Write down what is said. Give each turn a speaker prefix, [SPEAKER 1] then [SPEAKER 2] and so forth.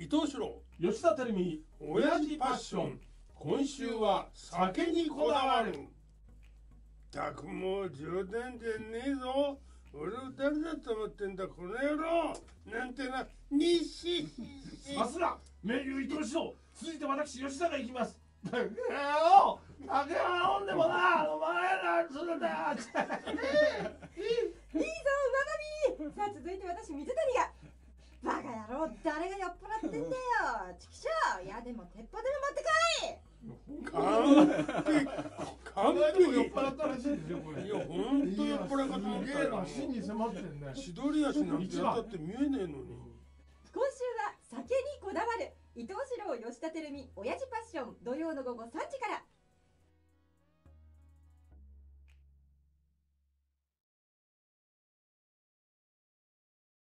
[SPEAKER 1] 伊藤四郎
[SPEAKER 2] 吉田照美
[SPEAKER 1] 親父パッション。今週は酒にこだわる。たくもう冗談じゃねえぞ。俺を誰だと思ってんだこの野郎。なんてなにし
[SPEAKER 2] さすが名優伊藤四郎。続いて私吉田が行きます。だけど酒は飲んでもなお前らそれだ
[SPEAKER 3] いいぞ馬神さあ続いて私水谷がバカ野郎誰が酔っ払ってんだよ。チキショーいやでも鉄砲でも持ってこい
[SPEAKER 1] 完璧完
[SPEAKER 2] でも酔っ
[SPEAKER 1] 璧
[SPEAKER 2] 払ったらしいですよこれ
[SPEAKER 1] いやほんと酔っ払い方
[SPEAKER 2] すげえな真に迫ってんね
[SPEAKER 1] 千鳥足なんてやったって見えねえのに。
[SPEAKER 3] 今週は酒にこだわる伊藤四郎吉田照美親父パッション土曜の午後3時から